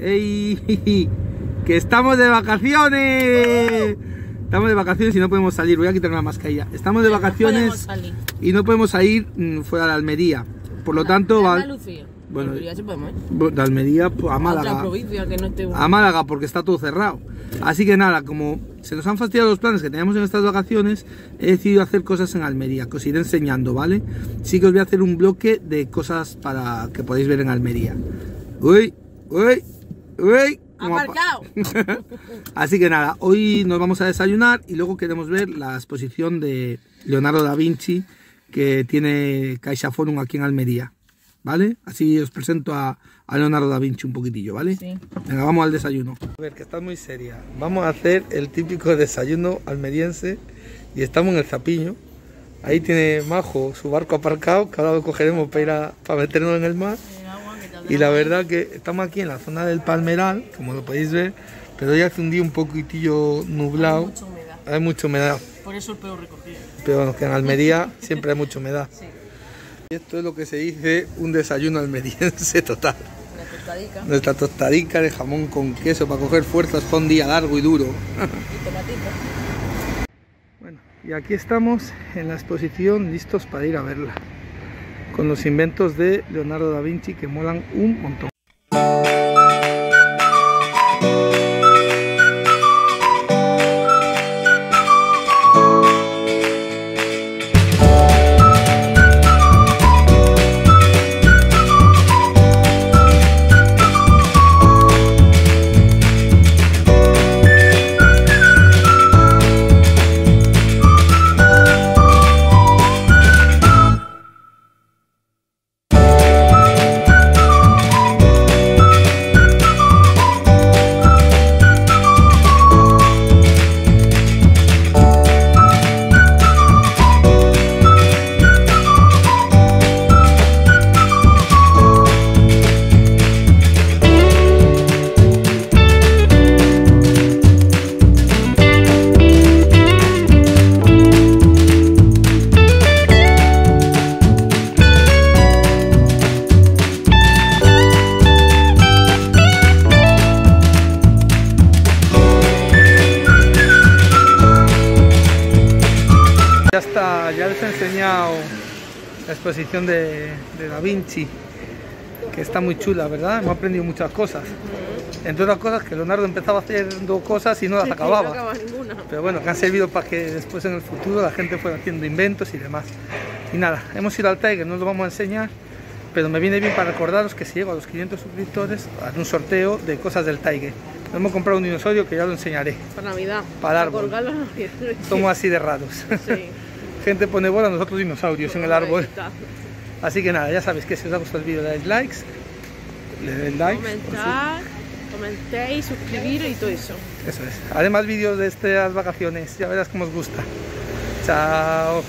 ¡Ey! ¡Que estamos de vacaciones! Estamos de vacaciones y no podemos salir. Voy a quitarme la mascarilla. Estamos de vacaciones y no podemos salir mm, fuera de Almería. Por lo tanto, va. Bueno, ¿eh? de Almería pues, a Málaga. no. A Málaga porque está todo cerrado. Así que nada, como se nos han fastidiado los planes que teníamos en estas vacaciones, he decidido hacer cosas en Almería, que os iré enseñando, ¿vale? Sí que os voy a hacer un bloque de cosas para que podáis ver en Almería. Uy, uy, uy. Aparcado. Así que nada, hoy nos vamos a desayunar y luego queremos ver la exposición de Leonardo da Vinci que tiene Caixa Forum aquí en Almería. ¿vale? Así os presento a, Leonardo da Vinci un poquitillo, ¿vale? Sí. Venga, vamos al desayuno. A ver, que está muy seria. Vamos a hacer el típico desayuno almeriense y estamos en el Zapiño. Ahí tiene Majo su barco aparcado, que ahora lo cogeremos para ir a, para meternos en el mar. Y la verdad que estamos aquí en la zona del Palmeral, como lo podéis ver, pero hoy hace un día un poquitillo nublado. Hay mucha humedad. Hay mucha humedad. Por eso el peor recogido. Pero bueno, que en Almería siempre hay mucha humedad. Sí. Esto es lo que se dice un desayuno almeriense total. tostadica. Nuestra tostadica de jamón con queso para coger fuerzas para un día largo y duro. Y Bueno, y aquí estamos en la exposición listos para ir a verla. Con los inventos de Leonardo da Vinci que molan un montón. Enseñado la exposición de, Da Vinci, que está muy chula, ¿verdad? Hemos aprendido muchas cosas. Entre otras cosas que Leonardo empezaba haciendo cosas y no las acababa. Pero bueno, que han servido para que después en el futuro la gente fuera haciendo inventos y demás. Y nada, hemos ido al Tiger, no lo vamos a enseñar, pero me viene bien para recordaros que si llego a los 500 suscriptores, haré un sorteo de cosas del Tiger. Hemos comprado un dinosaurio que ya lo enseñaré. Para Navidad. Para árbol. Somos así de raros. Sí. Gente pone bola, nosotros dinosaurios en el árbol. Así que nada, ya sabéis que si os ha gustado el vídeo, dais likes, le dais likes. Comentar, comentéis, suscribir y todo eso. Eso es. Haré más vídeos de estas vacaciones, ya verás cómo os gusta. Chao.